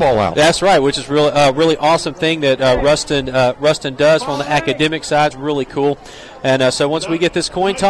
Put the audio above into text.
football out. That's right, which is really uh, really awesome thing that uh, Rustin uh, Rustin does from the academic side. It's really cool. And uh, so once we get this coin toss.